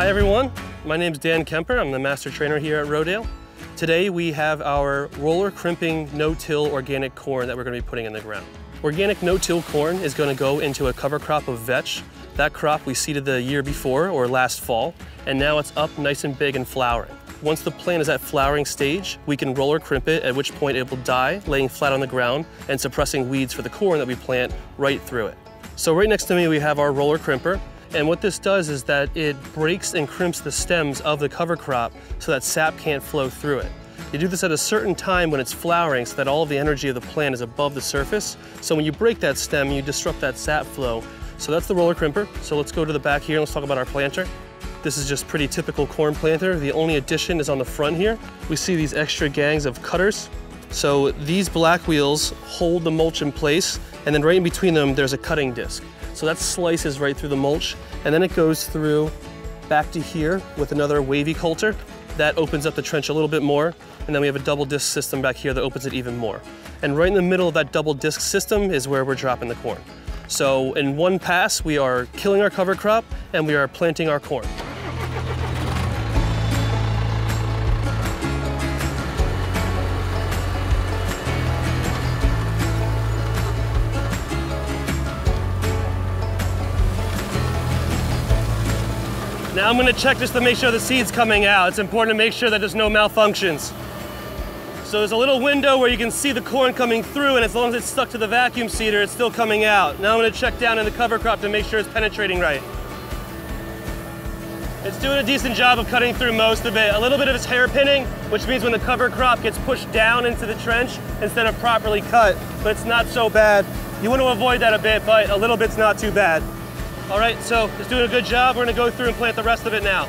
Hi everyone, my name is Dan Kemper. I'm the master trainer here at Rodale. Today we have our roller crimping no-till organic corn that we're going to be putting in the ground. Organic no-till corn is going to go into a cover crop of vetch. That crop we seeded the year before or last fall, and now it's up nice and big and flowering. Once the plant is at flowering stage, we can roller crimp it, at which point it will die, laying flat on the ground and suppressing weeds for the corn that we plant right through it. So right next to me we have our roller crimper. And what this does is that it breaks and crimps the stems of the cover crop so that sap can't flow through it. You do this at a certain time when it's flowering so that all of the energy of the plant is above the surface. So when you break that stem, you disrupt that sap flow. So that's the roller crimper. So let's go to the back here and let's talk about our planter. This is just pretty typical corn planter. The only addition is on the front here. We see these extra gangs of cutters. So these black wheels hold the mulch in place and then right in between them there's a cutting disc. So that slices right through the mulch and then it goes through back to here with another wavy coulter. That opens up the trench a little bit more and then we have a double disc system back here that opens it even more. And right in the middle of that double disc system is where we're dropping the corn. So in one pass, we are killing our cover crop and we are planting our corn. Now I'm gonna check just to make sure the seed's coming out. It's important to make sure that there's no malfunctions. So there's a little window where you can see the corn coming through and as long as it's stuck to the vacuum seeder, it's still coming out. Now I'm gonna check down in the cover crop to make sure it's penetrating right. It's doing a decent job of cutting through most of it. A little bit of it's hairpinning, which means when the cover crop gets pushed down into the trench instead of properly cut, but it's not so bad. You want to avoid that a bit, but a little bit's not too bad. All right, so it's doing a good job. We're gonna go through and plant the rest of it now.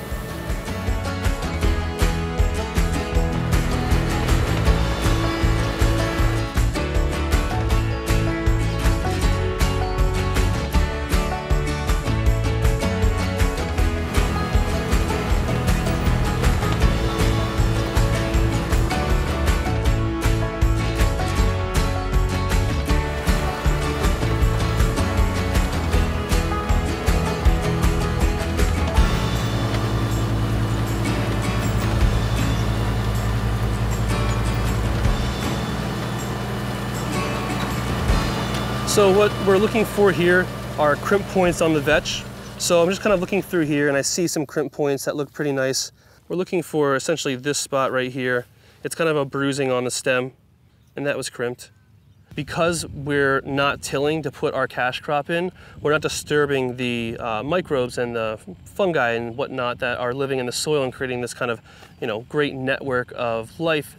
So what we're looking for here are crimp points on the vetch. So I'm just kind of looking through here and I see some crimp points that look pretty nice. We're looking for essentially this spot right here. It's kind of a bruising on the stem and that was crimped. Because we're not tilling to put our cash crop in, we're not disturbing the uh, microbes and the fungi and whatnot that are living in the soil and creating this kind of, you know, great network of life.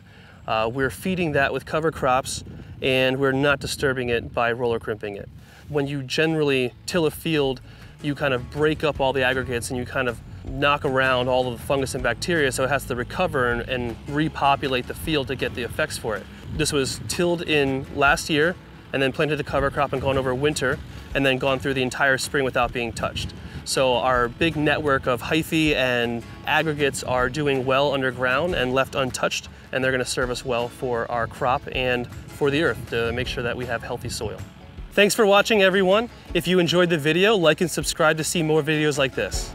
Uh, we're feeding that with cover crops and we're not disturbing it by roller crimping it. When you generally till a field, you kind of break up all the aggregates and you kind of knock around all of the fungus and bacteria so it has to recover and, and repopulate the field to get the effects for it. This was tilled in last year and then planted a cover crop and gone over winter and then gone through the entire spring without being touched. So our big network of hyphae and aggregates are doing well underground and left untouched, and they're gonna serve us well for our crop and for the earth to make sure that we have healthy soil. Thanks for watching everyone. If you enjoyed the video, like and subscribe to see more videos like this.